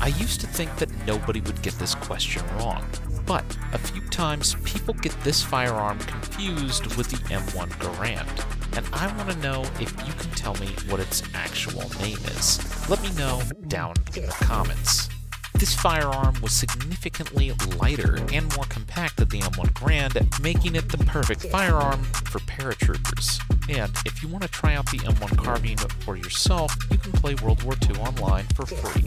I used to think that nobody would get this question wrong, but a few times people get this firearm confused with the M1 Garand, and I want to know if you can tell me what its actual name is. Let me know down in the comments. This firearm was significantly lighter and more compact than the M1 Garand, making it the perfect firearm for paratroopers. And if you want to try out the M1 carbine for yourself, you can play World War II online for free.